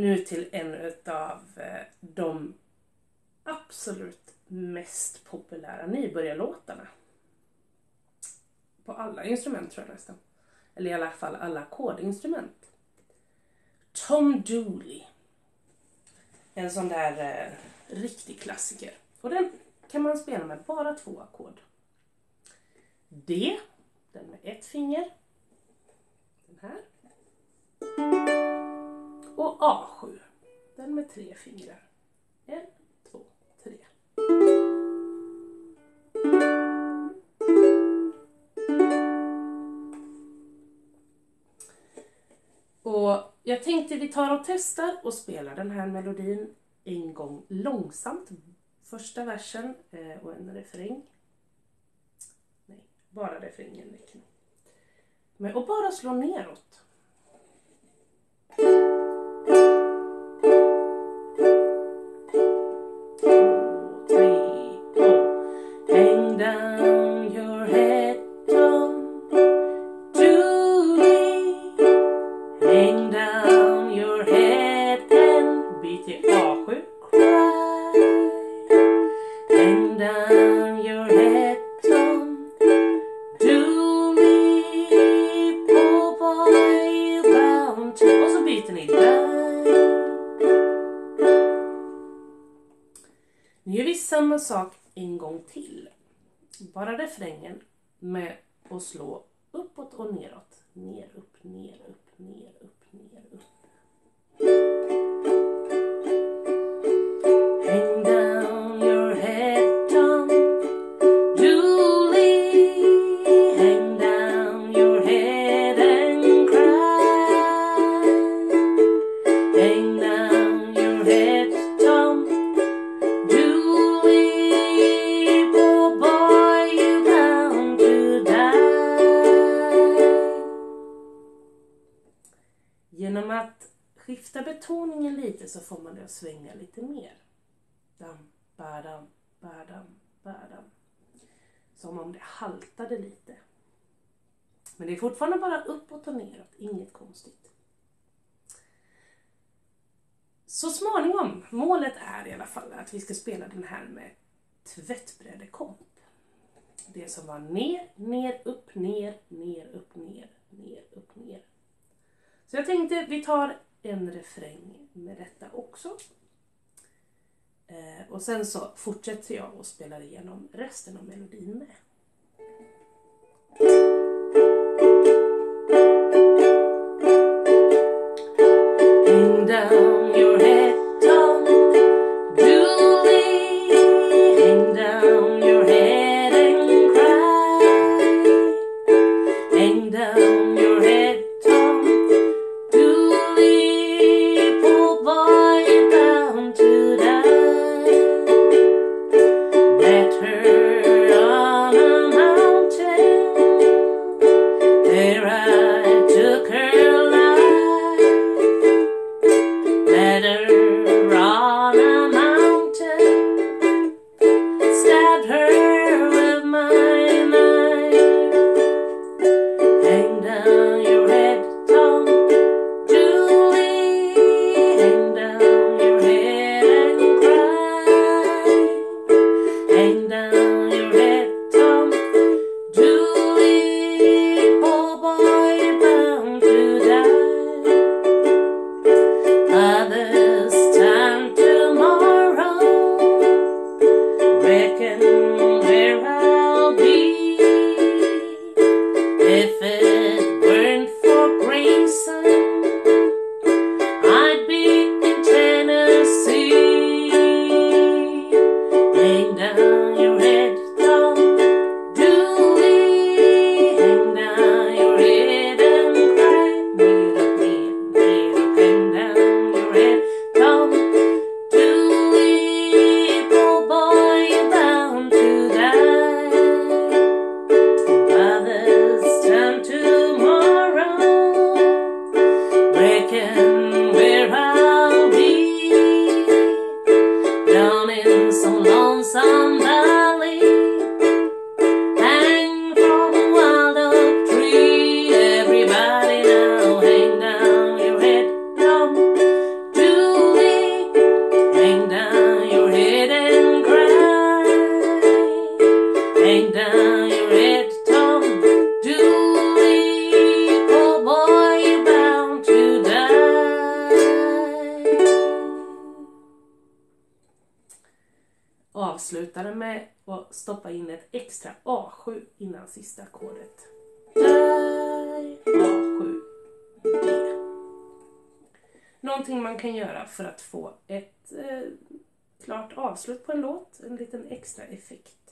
nu till en utav eh, de absolut mest populära nybörjarlåtarna. På alla instrument tror jag nästan. Eller i alla fall alla ackordinstrument. Tom Dooley. En sån där eh, riktig klassiker. Och den kan man spela med bara två ackord. D, den med ett finger. Och A7, den med tre fingrar. En, två, tre. Och jag tänkte vi tar och testar och spelar den här melodin en gång långsamt. Första versen eh, och en refräng. Nej, bara refrängen räcker. Men, och bara slå neråt. Boy, bound Och så byter ni där Nu gör vi samma sak en gång till. Bara refrängen med att slå uppåt och neråt. Ner, upp, ner, upp, betoningen lite så får man det att svänga lite mer. Dam, badam, badam, badam. Som om det haltade lite. Men det är fortfarande bara uppåt och neråt, inget konstigt. Så småningom, målet är i alla fall att vi ska spela den här med tvättbrädekomp. Det som var ner, ner, upp, ner, ner, upp, ner, ner, upp, ner. Så jag tänkte vi tar en refräng med detta också. Eh, och sen så fortsätter jag och spelar igenom resten av melodin med. Hang down avslutade med att stoppa in ett extra A7 innan sista ackordet. Där, A7, D. Någonting man kan göra för att få ett eh, klart avslut på en låt, en liten extra effekt.